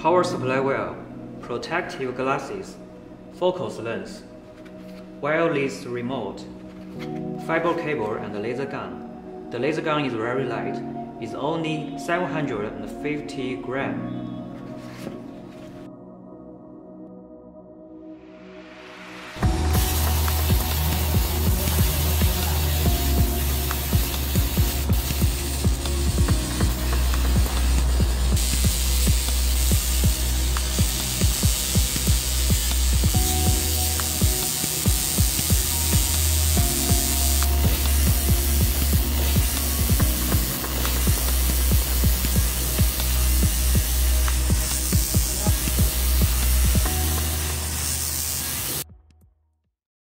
power supply well, protective glasses, focus lens, wireless remote, fiber cable and laser gun. The laser gun is very light, it's only 750 gram.